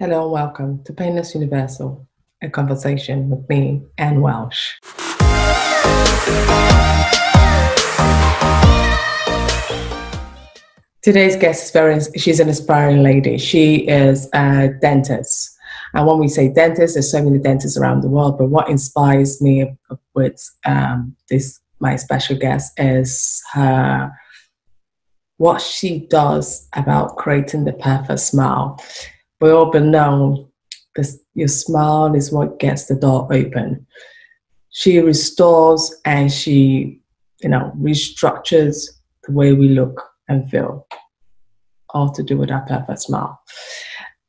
Hello and welcome to Painless Universal, a conversation with me, Anne Welsh. Today's guest is very, she's an aspiring lady. She is a dentist. And when we say dentist, there's so many dentists around the world, but what inspires me with um, this, my special guest, is her, what she does about creating the perfect smile we all know this, your smile is what gets the door open. She restores and she, you know, restructures the way we look and feel, all to do with our perfect smile.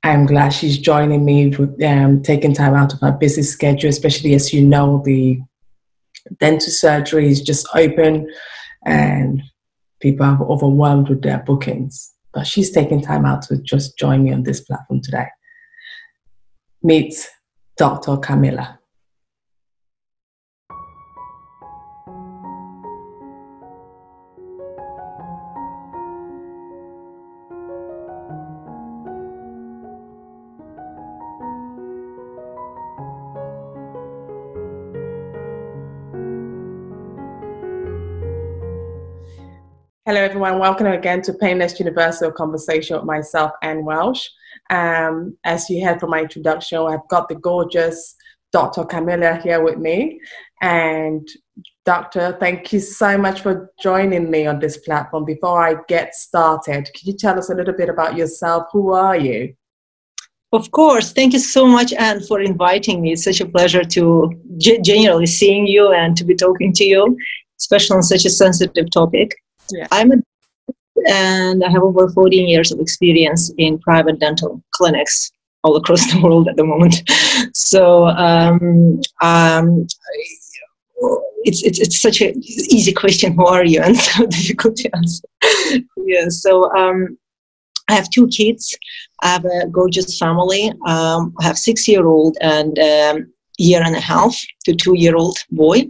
I'm glad she's joining me with um, taking time out of her busy schedule, especially as you know the dental surgery is just open and people are overwhelmed with their bookings but she's taking time out to just join me on this platform today. Meet Dr. Kamala. Hello, everyone. Welcome again to Painless Universal Conversation with myself, Anne Welsh. Um, as you heard from my introduction, I've got the gorgeous Dr. Kamala here with me. And Doctor, thank you so much for joining me on this platform. Before I get started, could you tell us a little bit about yourself? Who are you? Of course. Thank you so much, Anne, for inviting me. It's such a pleasure to generally seeing you and to be talking to you, especially on such a sensitive topic. Yeah. I'm a and I have over 14 years of experience in private dental clinics all across the world at the moment. So um, um, it's, it's, it's such an easy question. Who are you? And so difficult to answer. yeah. So um, I have two kids. I have a gorgeous family. Um, I have six year old and um, year and a half to two year old boy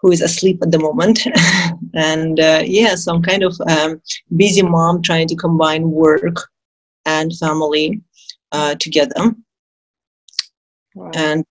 who is asleep at the moment. and uh, yeah, so I'm kind of um, busy mom trying to combine work and family uh, together. Wow. And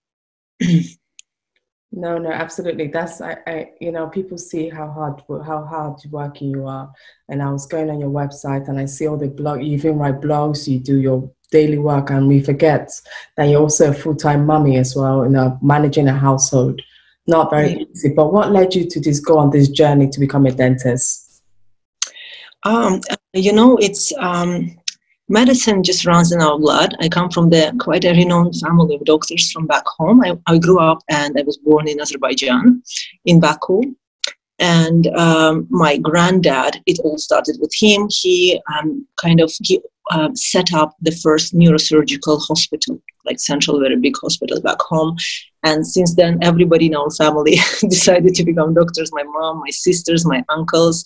no, no, absolutely. That's I, I, you know, people see how hard how hard working you are. And I was going on your website and I see all the blog. You even write blogs. You do your daily work, and we forget that you're also a full time mummy as well. You know, managing a household not very right. easy. But what led you to this go on this journey to become a dentist? Um, you know, it's um, medicine just runs in our blood. I come from the quite a renowned family of doctors from back home. I, I grew up and I was born in Azerbaijan, in Baku. And um, my granddad, it all started with him. He um, kind of he uh, set up the first neurosurgical hospital, like central, very big hospital back home. And since then, everybody in our family decided to become doctors my mom, my sisters, my uncles.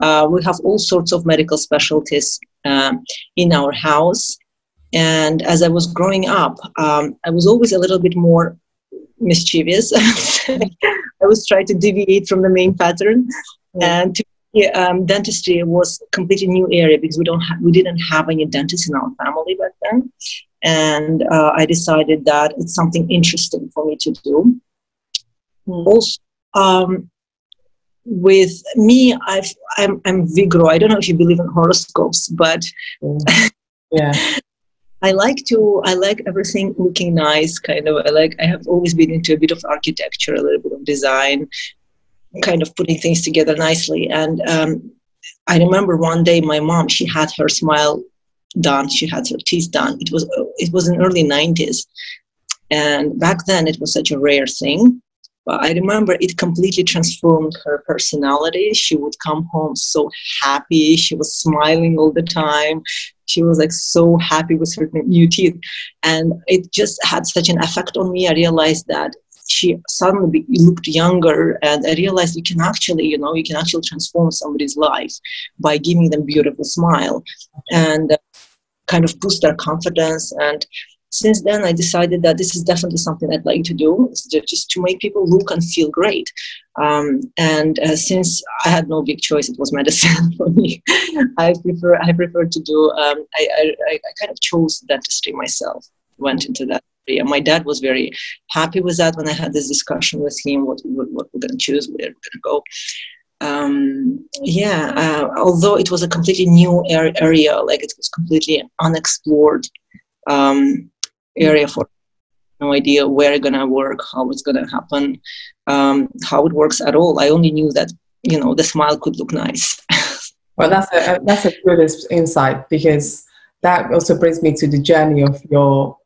Uh, we have all sorts of medical specialties um, in our house. And as I was growing up, um, I was always a little bit more mischievous. I was trying to deviate from the main pattern. Mm. And to yeah, um, dentistry was a completely new area because we don't ha- we didn't have any dentists in our family back then, and uh, I decided that it's something interesting for me to do. Mm. Also, um, with me, I've, I'm I'm Virgo. I don't know if you believe in horoscopes, but mm. yeah. I like to I like everything looking nice kind of I like I have always been into a bit of architecture a little bit of design kind of putting things together nicely. And um, I remember one day my mom, she had her smile done, she had her teeth done. It was it was in early 90s, and back then it was such a rare thing. But I remember it completely transformed her personality. She would come home so happy. She was smiling all the time. She was like so happy with her new teeth. And it just had such an effect on me. I realized that she suddenly looked younger and i realized you can actually you know you can actually transform somebody's life by giving them beautiful smile and uh, kind of boost their confidence. And since then i decided that this is definitely something i'd like to do just to make people look and feel great. Um, and uh, since i had no big choice it was medicine for me. I prefer i prefer to do um, I, I, I kind of chose dentistry myself went into that area my dad was very happy with that when i had this discussion with him what, what, what we're going to choose where we're going to go um, yeah, uh, although it was a completely new area, like it was completely unexplored um, area for no idea where it's gonna work, how it's gonna happen, um, how it works at all. I only knew that you know the smile could look nice. well, that's a that's a good insight because that also brings me to the journey of your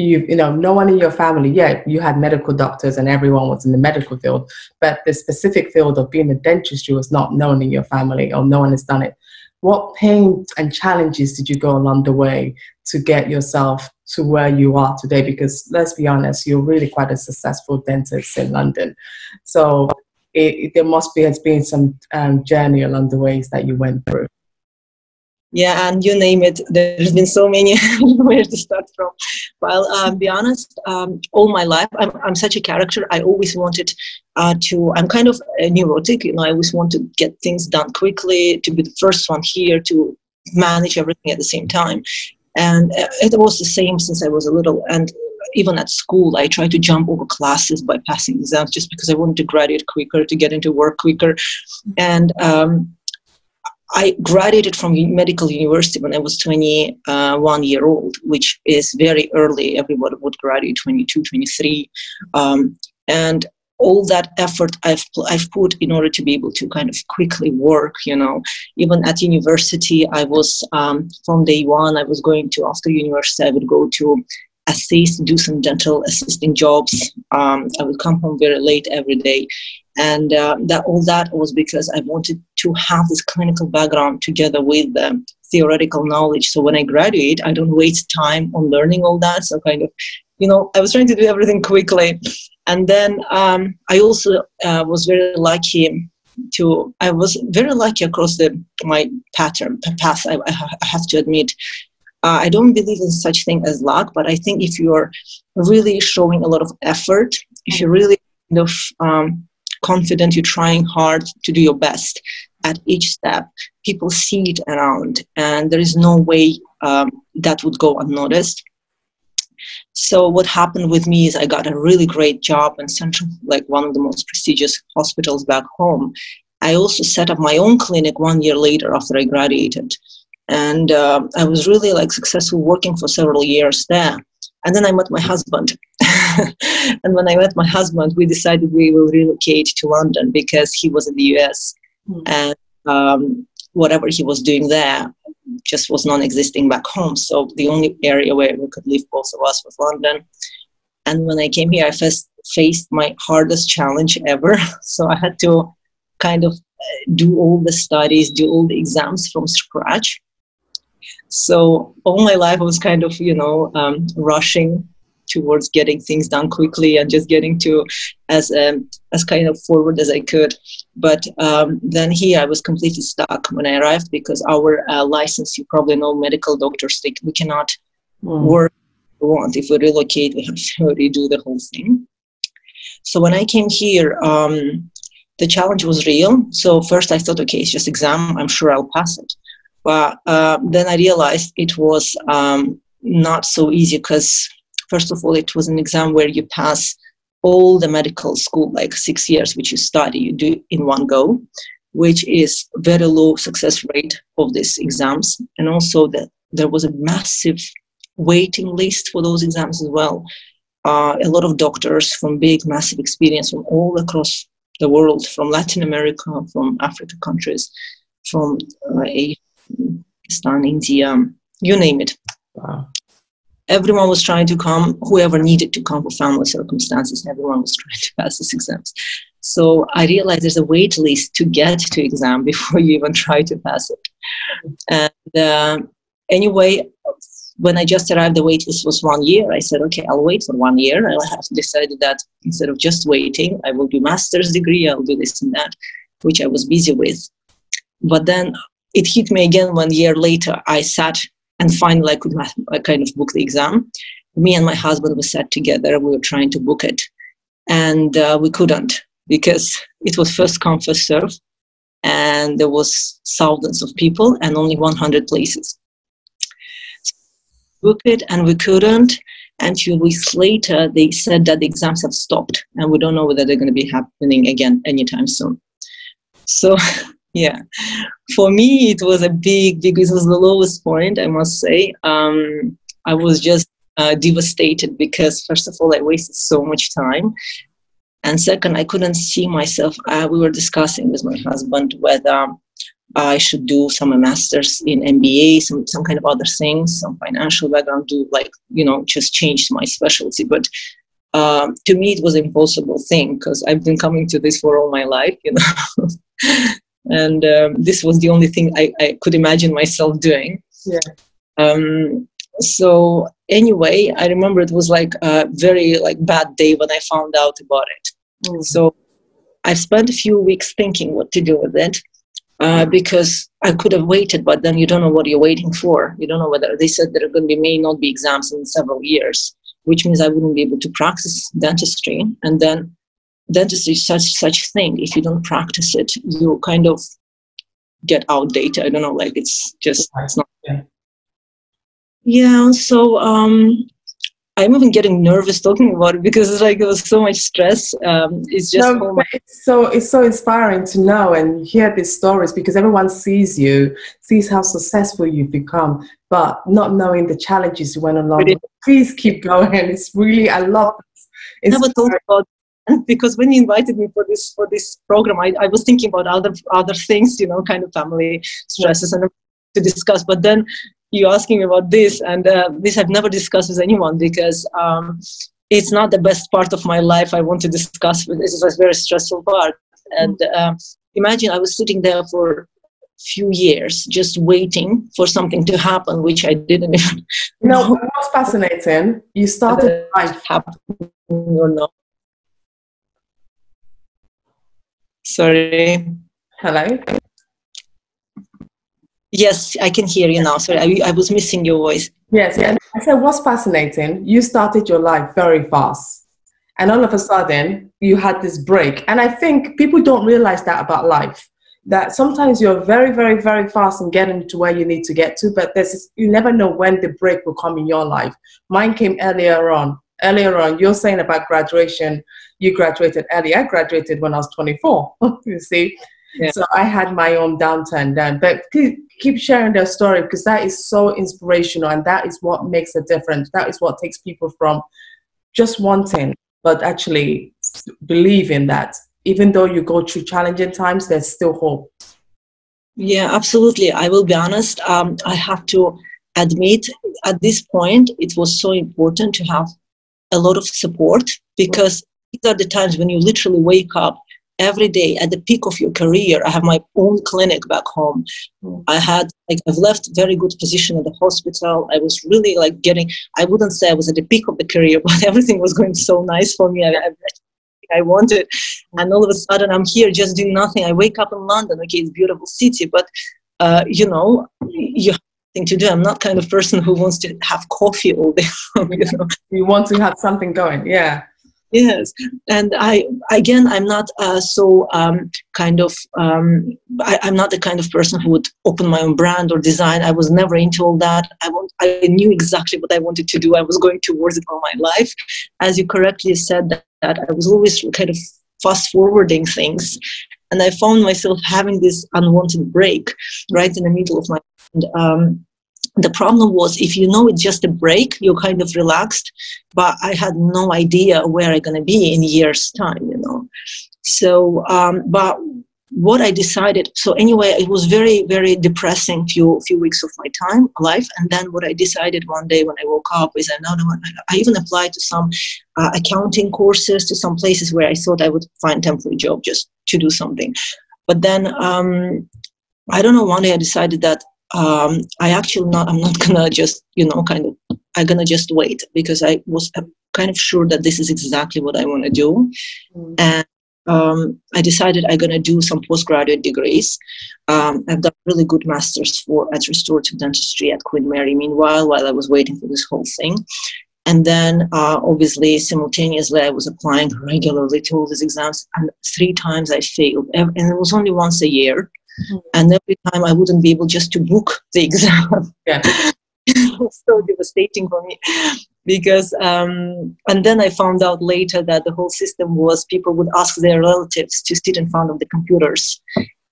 you you know no one in your family yeah you had medical doctors and everyone was in the medical field but the specific field of being a dentistry was not known in your family or no one has done it. What pain and challenges did you go along the way to get yourself to where you are today? Because let's be honest you're really quite a successful dentist in london. So it, it, there must be has been some um, journey along the ways that you went through yeah and you name it there's been so many. Where to start from. Well um, be honest um, all my life I'm, I'm such a character. I always wanted uh, to i'm kind of neurotic. You know i always want to get things done quickly to be the first one here to manage everything at the same time. And uh, it was the same since i was a little and even at school i tried to jump over classes by passing exams just because i wanted to graduate quicker to get into work quicker. And um, I graduated from medical university when I was 21 year old, which is very early. Everybody would graduate 22, 23. Um, and all that effort I've, I've put in order to be able to kind of quickly work, you know, even at university, I was um, from day one, I was going to, after university, I would go to assist, do some dental assisting jobs. Um, I would come home very late every day and uh, that all that was because I wanted to have this clinical background together with the theoretical knowledge. So when I graduate, I don't waste time on learning all that. So kind of, you know, I was trying to do everything quickly, and then um, I also uh, was very lucky to. I was very lucky across the my pattern path. I, I have to admit. Uh, I don't believe in such thing as luck, but I think if you're really showing a lot of effort, if you're really kind of um, confident, you're trying hard to do your best at each step. People see it around, and there is no way um, that would go unnoticed. So what happened with me is I got a really great job in central, like one of the most prestigious hospitals back home. I also set up my own clinic one year later after I graduated, and uh, I was really like successful working for several years there. And then I met my husband. and when I met my husband, we decided we will relocate to London because he was in the US. Mm. And um, whatever he was doing there just was non existing back home. So the only area where we could live, both of us, was London. And when I came here, I first faced my hardest challenge ever. So I had to kind of uh, do all the studies, do all the exams from scratch. So all my life I was kind of, you know, um, rushing towards getting things done quickly and just getting to as um, as kind of forward as I could. But um, then here I was completely stuck when I arrived because our uh, license, you probably know, medical doctors, they, we cannot mm. work we want. If we relocate, we have to redo the whole thing. So when I came here, um, the challenge was real. So first I thought, okay, it's just exam. I'm sure I'll pass it. But uh, then I realized it was um, not so easy because, first of all, it was an exam where you pass all the medical school, like six years, which you study, you do in one go, which is very low success rate of these exams. And also that there was a massive waiting list for those exams as well. Uh, a lot of doctors from big, massive experience from all across the world, from Latin America, from Africa countries, from uh, Asia Pakistan, India, you name it. Wow. Everyone was trying to come, whoever needed to come for family circumstances, everyone was trying to pass these exams. So I realized there's a wait list to get to exam before you even try to pass it. And uh, anyway, when I just arrived, the wait list was one year. I said, okay, I'll wait for one year. I have decided that instead of just waiting, I will do master's degree. I'll do this and that, which I was busy with. But then it hit me again one year later. I sat and finally I could kind of book the exam. me and my husband we sat together. We were trying to book it, and uh, we couldn't because it was first come first serve, and there was thousands of people and only 100 places. So book it, and we couldn't. And few weeks later, they said that the exams have stopped, and we don't know whether they're going to be happening again anytime soon. So, yeah, for me, it was a big, big. It was the lowest point, I must say. Um, I was just uh, devastated because, first of all, I wasted so much time, and second, I couldn't see myself. Uh, we were discussing with my husband whether I should do some masters in MBA, some some kind of other things, some financial background, do like you know just change my specialty. But um, to me, it was an impossible thing because I've been coming to this for all my life, you know, and um, this was the only thing I, I could imagine myself doing. Yeah. Um, so anyway, I remember it was like a very like bad day when I found out about it. Mm-hmm. So I spent a few weeks thinking what to do with it uh, because I could have waited, but then you don't know what you're waiting for. You don't know whether they said there are going to be may not be exams in several years, which means I wouldn't be able to practice dentistry. And then dentistry is such such thing. If you don't practice it, you kind of get outdated. I don't know, like it's just it's not. Yeah. Yeah. So um, I'm even getting nervous talking about it because it's like it was so much stress. Um, it's just no, it's so it's so inspiring to know and hear these stories because everyone sees you, sees how successful you've become, but not knowing the challenges you went along. Really? Please keep going. It's really I love. It's never thought about because when you invited me for this for this program, I, I was thinking about other other things, you know, kind of family stresses and to discuss. But then you asking me about this, and uh, this I've never discussed with anyone because um, it's not the best part of my life. I want to discuss. This is a very stressful part, and uh, imagine I was sitting there for few years just waiting for something to happen which i didn't even no what's fascinating you started life happening or not sorry hello Yes, I can hear you now. Sorry, I, I was missing your voice. Yes, and I said, what's fascinating? You started your life very fast, and all of a sudden, you had this break. And I think people don't realize that about life. That sometimes you're very, very, very fast in getting to where you need to get to, but there's you never know when the break will come in your life. Mine came earlier on. Earlier on, you're saying about graduation. You graduated early. I graduated when I was 24. you see, yeah. So I had my own downturn then. But keep, keep sharing their story because that is so inspirational and that is what makes a difference. That is what takes people from just wanting, but actually believing that even though you go through challenging times, there's still hope. Yeah, absolutely. I will be honest. Um, I have to admit at this point, it was so important to have a lot of support because these are the times when you literally wake up every day at the peak of your career. I have my own clinic back home. I had like I've left very good position at the hospital. I was really like getting. I wouldn't say I was at the peak of the career, but everything was going so nice for me. I, I, I wanted, and all of a sudden I'm here just doing nothing. I wake up in London. Okay, it's beautiful city, but uh, you know you thing to do. I'm not kind of person who wants to have coffee all day. you, know? you want to have something going, yeah yes and i again i'm not uh, so um, kind of um, I, am not the kind of person who would open my own brand or design i was never into all that i want i knew exactly what i wanted to do i was going towards it all my life as you correctly said that, that i was always kind of fast forwarding things and i found myself having this unwanted break right in the middle of my and, um, the problem was if you know it's just a break you're kind of relaxed but i had no idea where i'm going to be in years time you know? So um, but what i decided so anyway it was very very depressing few few weeks of my time life and then what i decided one day when i woke up is another one. I even applied to some uh, accounting courses to some places where i thought i would find temporary job just to do something. But then um, i don't know one day i decided that um, I actually not I'm not gonna just you know kind of I'm gonna just wait because I was kind of sure that this is exactly what I want to do, mm. and um, I decided I'm gonna do some postgraduate degrees. Um, I've done really good masters for at restorative dentistry at Queen Mary. Meanwhile, while I was waiting for this whole thing, And then, uh, obviously, simultaneously, I was applying regularly to all these exams, and three times I failed, and it was only once a year. Mm-hmm. And every time I wouldn't be able just to book the exam. Yeah. so devastating for me. Because um, and then i found out later that the whole system was people would ask their relatives to sit in front of the computers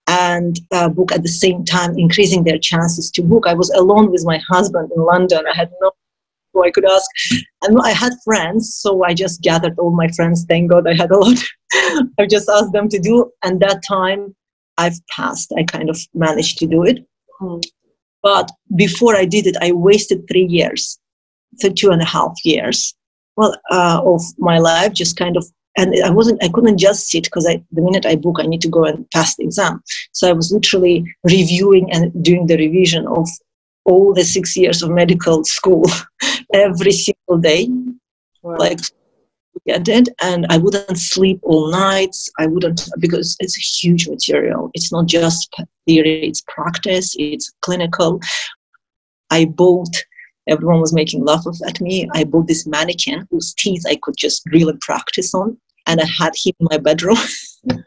and uh, book at the same time increasing their chances to book. I was alone with my husband in london. I had no who i could ask. And i had friends so i just gathered all my friends. Thank god i had a lot. I just asked them to do. And that time i've passed. I kind of managed to do it. Mm. But before I did it, I wasted three years, for two and a half years, well, uh, of my life, just kind of. And I wasn't, I couldn't just sit because I, the minute I book, I need to go and pass the exam. So I was literally reviewing and doing the revision of all the six years of medical school every single day, wow. like it and i wouldn't sleep all nights. I wouldn't because it's a huge material. It's not just theory it's practice it's clinical. I bought everyone was making laugh of at me. I bought this mannequin whose teeth i could just really practice on and i had him in my bedroom.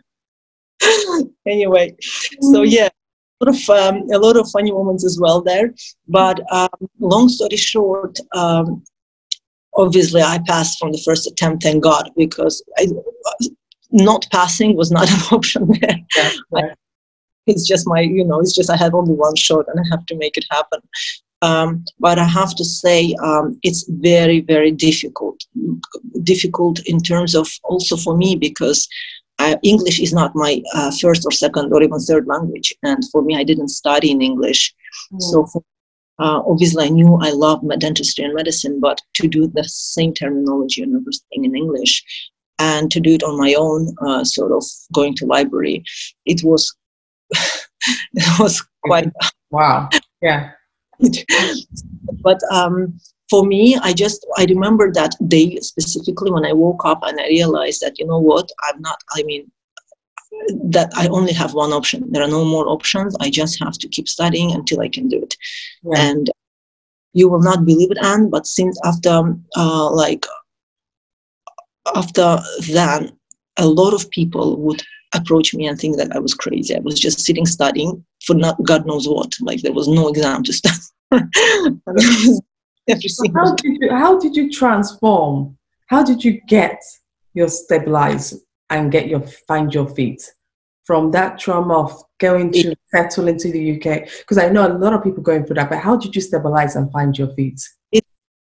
Anyway so yeah a lot of um, a lot of funny moments as well there. But um, long story short um, obviously I passed from the first attempt, thank God, because I, not passing was not an option there. Yeah, right. it's just my, you know, it's just I have only one shot and I have to make it happen. Um, but I have to say, um, it's very, very difficult. Difficult in terms of also for me because uh, English is not my uh, first or second or even third language, and for me, I didn't study in English. Mm. So for uh, obviously, I knew I loved my dentistry and medicine, but to do the same terminology and everything in English, and to do it on my own, uh, sort of going to library, it was it was quite wow, yeah. but um, for me, I just I remember that day specifically when I woke up and I realized that you know what I'm not. I mean, that I only have one option. There are no more options. I just have to keep studying until I can do it. Yeah. And you will not believe it, Anne, but since after uh, like after then, a lot of people would approach me and think that I was crazy. I was just sitting studying for not God knows what. Like there was no exam to study. how did you how did you transform? How did you get your stabilize and get your find your feet from that trauma of going to settle into the UK? Because I know a lot of people going through that, but how did you stabilize and find your feet? It,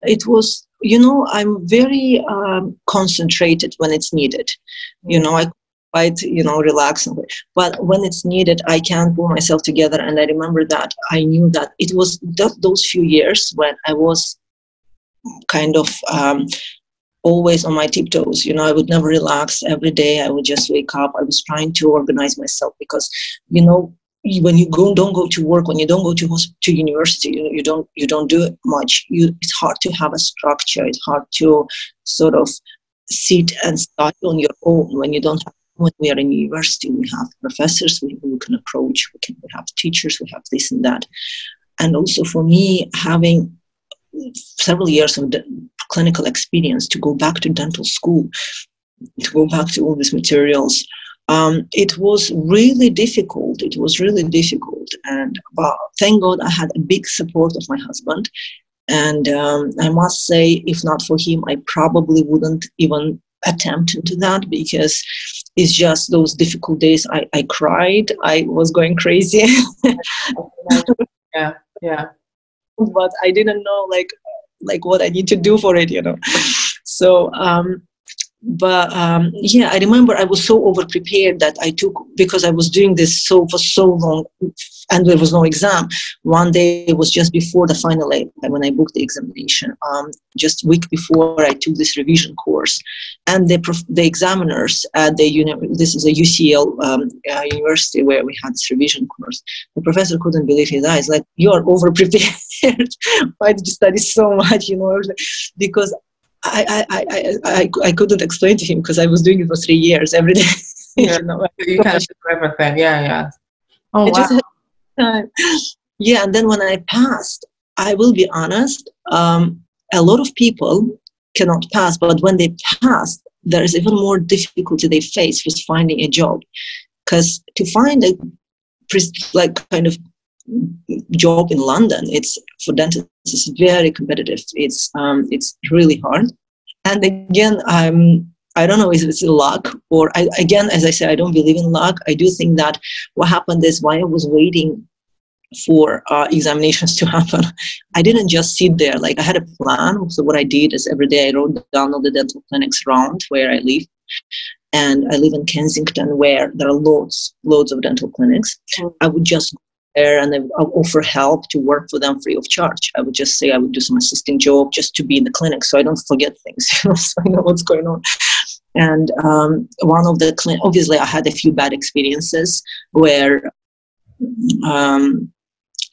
it was, you know, I'm very um, concentrated when it's needed. You know, I quite, you know, relax. But when it's needed, I can't pull myself together. And I remember that I knew that it was th- those few years when I was kind of um, always on my tiptoes. You know, I would never relax every day. I would just wake up. I was trying to organize myself because, you know, when you go don't go to work when you don't go to to university you, you don't you don't do it much you it's hard to have a structure it's hard to sort of sit and study on your own when you don't have when we are in university we have professors we, we can approach we can we have teachers we have this and that and also for me having several years of clinical experience to go back to dental school, to go back to all these materials. Um, it was really difficult. It was really difficult. And but thank God I had a big support of my husband. And um, I must say, if not for him, I probably wouldn't even attempt into that because it's just those difficult days. I, I cried. I was going crazy. yeah, yeah. But I didn't know like like what I need to do for it, you know. So um, but um, yeah, I remember I was so over prepared that I took because I was doing this so for so long, and there was no exam. One day it was just before the final when I booked the examination. Um, just week before I took this revision course, and the the examiners at the uni- this is a UCL um, uh, university where we had this revision course. The professor couldn't believe his eyes. Like you are over prepared. Why did you study so much? You know, because I, I, I, I, I couldn't explain to him because I was doing it for three years every day. Yeah, you, know? you kind of everything. Yeah, yeah. Oh, wow. yeah, and then when I passed, I will be honest, um, a lot of people cannot pass, but when they pass, there is even more difficulty they face with finding a job. Because to find a like kind of job in London, it's for dentists it's very competitive. It's um, it's really hard. And again, I'm I don't know if it's luck or I, again, as I said, I don't believe in luck. I do think that what happened is while I was waiting for uh, examinations to happen, I didn't just sit there. Like I had a plan. So what I did is every day I wrote down all the dental clinics around where I live. And I live in Kensington where there are loads, loads of dental clinics. Mm. I would just there and I would offer help to work for them free of charge. I would just say I would do some assisting job just to be in the clinic so I don't forget things, so I know what's going on. And um, one of the obviously, I had a few bad experiences where um,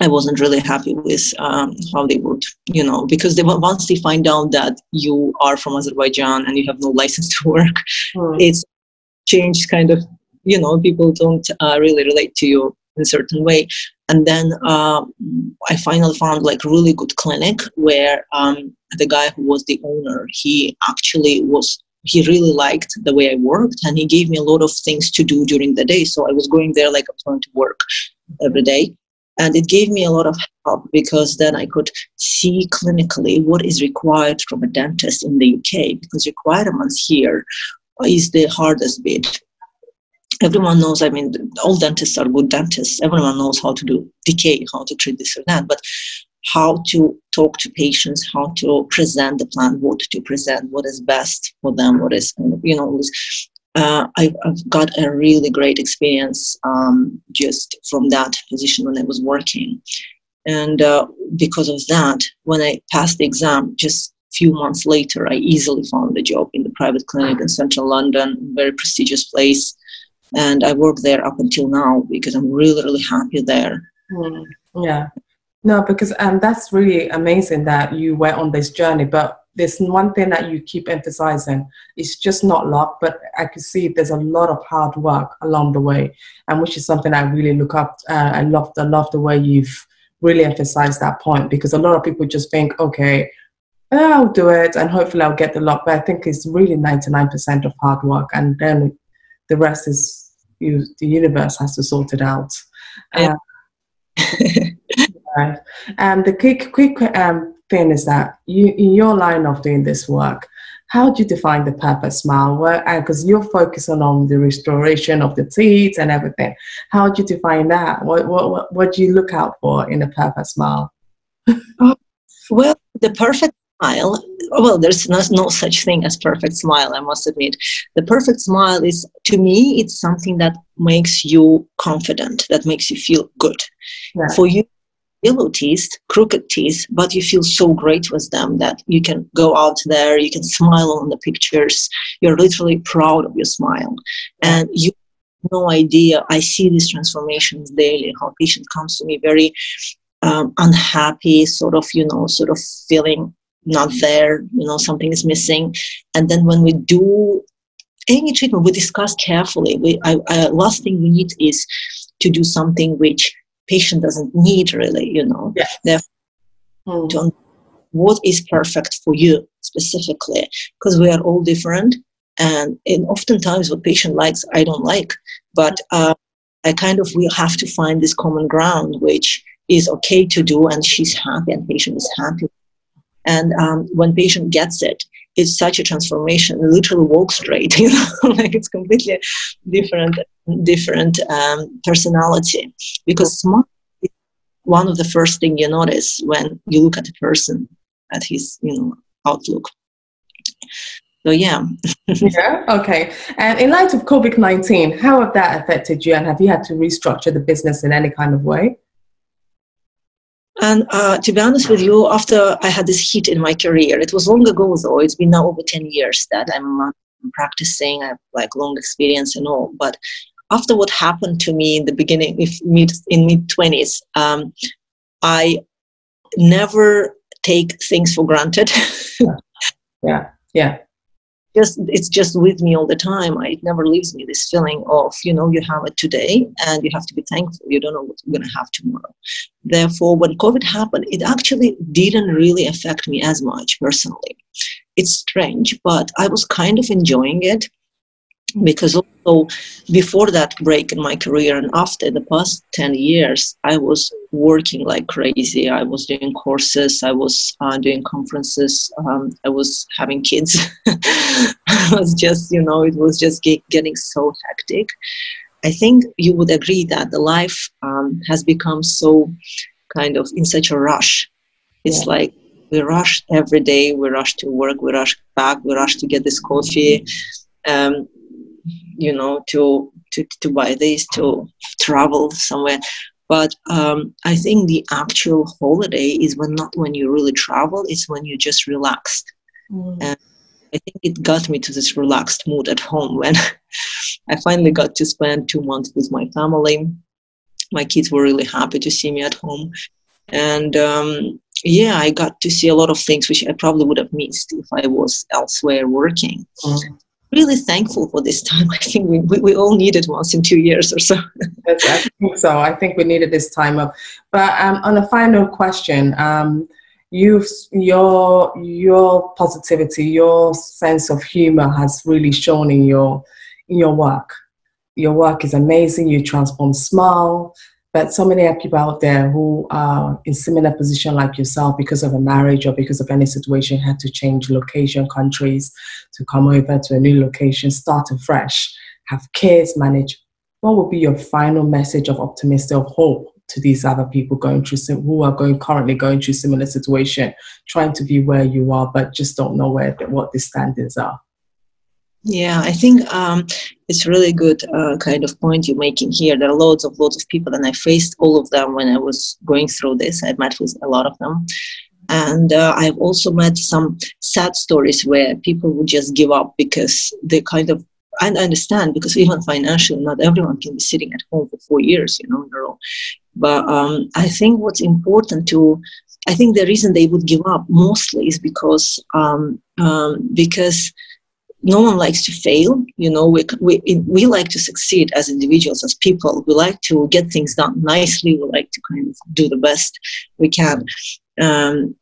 I wasn't really happy with um, how they would, you know, because they once they find out that you are from Azerbaijan and you have no license to work, mm. it's changed kind of, you know, people don't uh, really relate to you in a certain way. And then uh, I finally found like really good clinic where um, the guy who was the owner, he actually was he really liked the way I worked and he gave me a lot of things to do during the day. So I was going there like I was going to work every day. And it gave me a lot of help because then I could see clinically what is required from a dentist in the UK because requirements here is the hardest bit everyone knows i mean all dentists are good dentists everyone knows how to do decay how to treat this or that but how to talk to patients how to present the plan what to present what is best for them what is you know uh, I've, got a really great experience um, just from that position when I was working. And uh, because of that, when I passed the exam, just few months later, I easily found a job in the private clinic in central London, very prestigious place and I work there up until now because I'm really really happy there. Mm, yeah, no, because um, that's really amazing that you went on this journey. But there's one thing that you keep emphasizing: it's just not luck, but I can see there's a lot of hard work along the way, and which is something I really look up. Uh, I love I love the way you've really emphasized that point because a lot of people just think, okay. I'll do it and hopefully I'll get the luck. But I think it's really 99% of hard work and then the rest is you, the universe has to sort it out. Yeah. Uh, right. And the quick, quick um, thing is that you, in your line of doing this work, how do you define the perfect smile? Because you're focusing on the restoration of the teeth and everything. How do you define that? What, what, what, what do you look out for in a perfect smile? well, the perfect smile well there's no, no such thing as perfect smile i must admit. The perfect smile is to me it's something that makes you confident that makes you feel good. Yeah. for you yellow teeth crooked teeth but you feel so great with them that you can go out there you can smile on the pictures. You're literally proud of your smile. And you no idea i see these transformations daily how patient comes to me very um, unhappy sort of you know sort of feeling not there, you know, something is missing. And then when we do any treatment, we discuss carefully. We, I, I, last thing we need is to do something which patient doesn't need really, you know. Yeah. Therefore, mm. what is perfect for you specifically? Because we are all different. And, and oftentimes what patient likes, I don't like. But uh, I kind of will have to find this common ground, which is okay to do, and she's happy, and patient is happy and um, when patient gets it, it's such a transformation. It literally walk straight, you know, like it's completely different, different um, personality. Because smart is one of the first thing you notice when you look at a person, at his, you know, outlook. So yeah. yeah. Okay. And in light of COVID nineteen, how have that affected you, and have you had to restructure the business in any kind of way? And uh, to be honest with you, after I had this hit in my career, it was long ago though. It's been now over ten years that I'm uh, practicing. I have like long experience and all. But after what happened to me in the beginning, if mid in mid twenties, um, I never take things for granted. yeah, yeah. Just it's just with me all the time. It never leaves me this feeling of you know you have it today and you have to be thankful. You don't know what you're to have tomorrow. Therefore when covid happened it actually didn't really affect me as much personally. It's strange but i was kind of enjoying it because also before that break in my career and after the past 10 years i was working like crazy. I was doing courses i was uh, doing conferences um, i was having kids. I was just you know it was just get, getting so hectic. I think you would agree that the life um, has become so kind of in such a rush. It's yeah. like we rush every day we rush to work we rush back we rush to get this coffee. Um, you know to to, to buy this to travel somewhere. But um, i think the actual holiday is when not when you really travel it's when you just relaxed. Mm. and i think it got me to this relaxed mood at home when i finally got to spend two months with my family. My kids were really happy to see me at home. And um, yeah i got to see a lot of things which i probably would have missed if i was elsewhere working. Mm really thankful for this time. I think we, we, we all need it once in two years or so. I think so. I think we needed this time up. But um, on a final question, um, you your your positivity, your sense of humor has really shown in your in your work. Your work is amazing. You transform smile. But so many people out there who are in similar position like yourself because of a marriage or because of any situation had to change location, countries, to come over to a new location, start afresh, have kids, manage. What would be your final message of optimism, of hope to these other people going through who are going currently going through similar situation, trying to be where you are, but just don't know where what the standards are? Yeah, I think um, it's really good uh, kind of point you're making here. There are loads of loads of people, and I faced all of them when I was going through this. I met with a lot of them, and uh, I've also met some sad stories where people would just give up because they kind of. I understand because even financially, not everyone can be sitting at home for four years, you know, in a row. But um, I think what's important to I think the reason they would give up mostly is because um, um, because no one likes to fail you know we, we, we like to succeed as individuals as people. We like to get things done nicely. We like to kind of do the best we can. Um,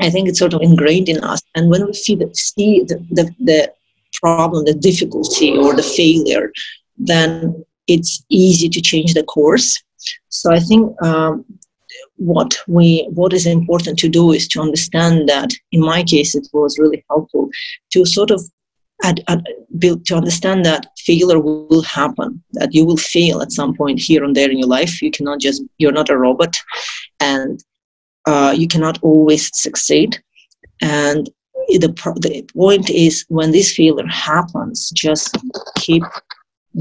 i think it's sort of ingrained in us. And when we see the, see the, the, the problem the difficulty or the failure then it's easy to change the course. So i think um, what we what is important to do is to understand that in my case it was really helpful to sort of build to understand that failure will happen that you will fail at some point here and there in your life. You cannot just you're not a robot and uh, you cannot always succeed. And the, the point is when this failure happens just keep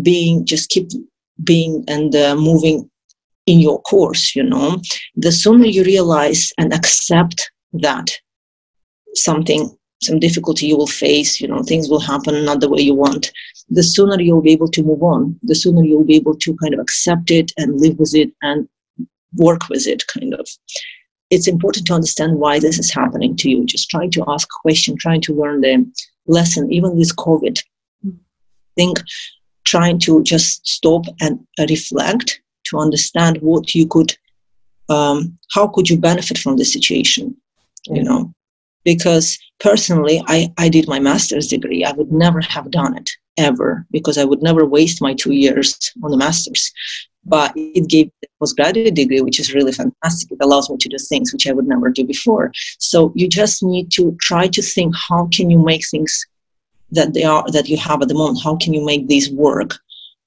being just keep being and uh, moving in your course you know. The sooner you realize and accept that something some difficulty you will face you know things will happen not the way you want. The sooner you'll be able to move on the sooner you'll be able to kind of accept it and live with it and work with it kind of. It's important to understand why this is happening to you. Just trying to ask question trying to learn the lesson even with covid think trying to just stop and reflect to understand what you could um, how could you benefit from the situation you know because personally I, I did my master's degree. I would never have done it ever because i would never waste my two years on the master's. But it gave a postgraduate degree which is really fantastic. It allows me to do things which i would never do before. So you just need to try to think how can you make things that they are that you have at the moment? How can you make these work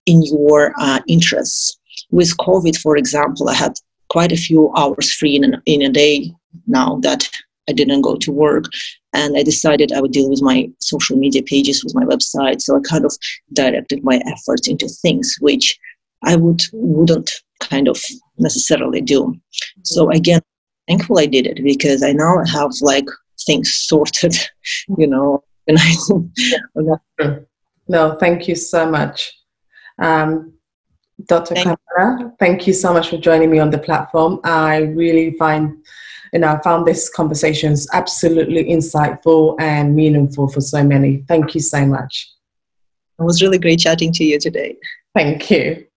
in your uh, interests? With covid for example i had quite a few hours free in, in a day now that I didn't go to work. And I decided I would deal with my social media pages, with my website. So I kind of directed my efforts into things which I would wouldn't kind of necessarily do. So again, thankful I did it because I now have like things sorted, you know. And I no, thank you so much. Um, Dr. Thank Kamala, thank you so much for joining me on the platform. I really find know, I found this conversations absolutely insightful and meaningful for so many. Thank you so much. It was really great chatting to you today. Thank you.